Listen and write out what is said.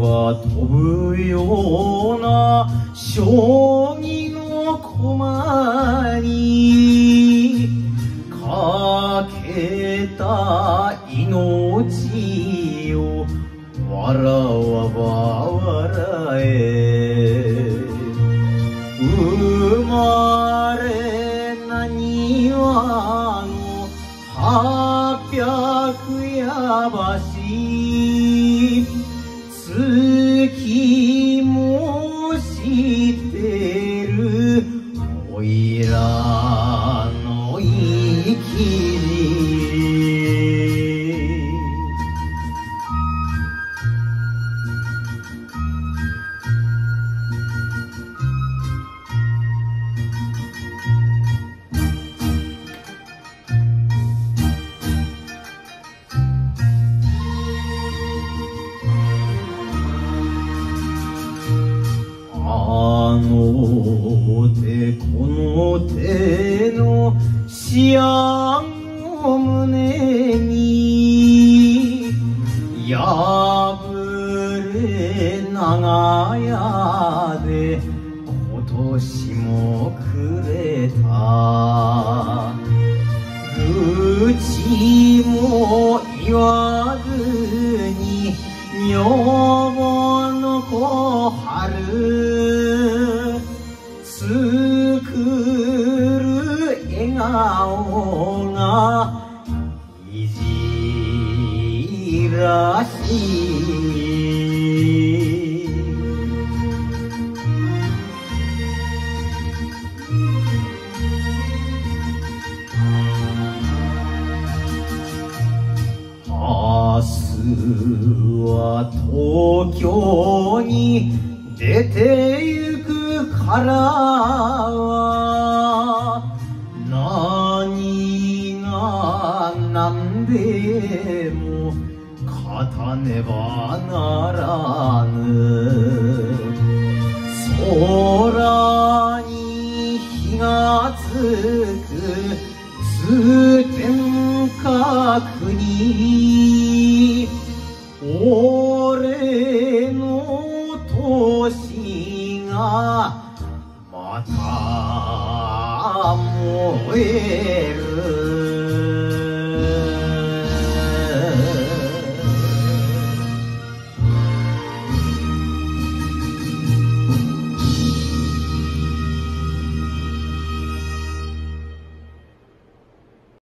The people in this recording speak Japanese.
ば飛ぶような将棋の駒にかけた命を笑わば笑え。生まれな庭の八百や橋。生の手この手の思案を胸に破れ長屋で今年もくれた。愚痴も言わずに女房の小春顔がいじらしい。明日は東京に出て行くからは。でも勝たねばならぬ。空に火がつく。通天閣に俺の年がまた燃える。